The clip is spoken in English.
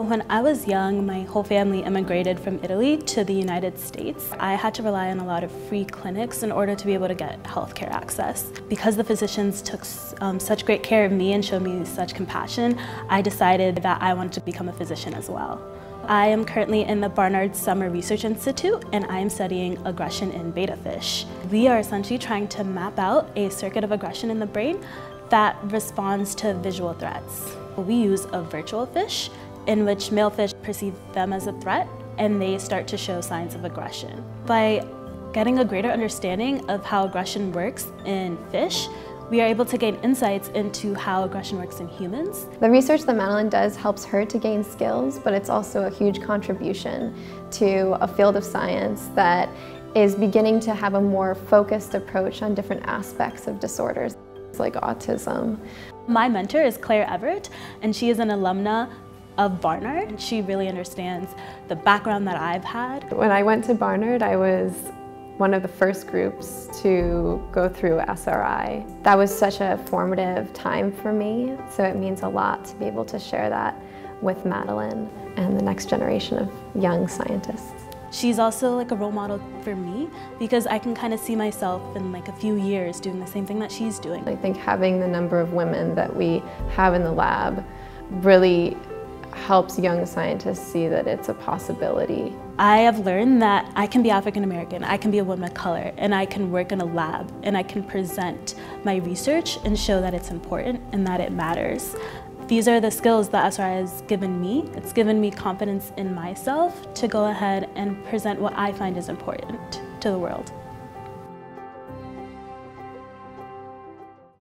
When I was young, my whole family immigrated from Italy to the United States. I had to rely on a lot of free clinics in order to be able to get healthcare access. Because the physicians took um, such great care of me and showed me such compassion, I decided that I wanted to become a physician as well. I am currently in the Barnard Summer Research Institute and I am studying aggression in betta fish. We are essentially trying to map out a circuit of aggression in the brain that responds to visual threats. We use a virtual fish in which male fish perceive them as a threat and they start to show signs of aggression. By getting a greater understanding of how aggression works in fish, we are able to gain insights into how aggression works in humans. The research that Magdalen does helps her to gain skills, but it's also a huge contribution to a field of science that is beginning to have a more focused approach on different aspects of disorders like autism. My mentor is Claire Everett, and she is an alumna of Barnard. She really understands the background that I've had. When I went to Barnard, I was one of the first groups to go through SRI. That was such a formative time for me, so it means a lot to be able to share that with Magdalen and the next generation of young scientists. She's also like a role model for me because I can kind of see myself in like a few years doing the same thing that she's doing. I think having the number of women that we have in the lab really helps young scientists see that it's a possibility. I have learned that I can be African American, I can be a woman of color, and I can work in a lab, and I can present my research and show that it's important and that it matters. These are the skills that SRI has given me. It's given me confidence in myself to go ahead and present what I find is important to the world.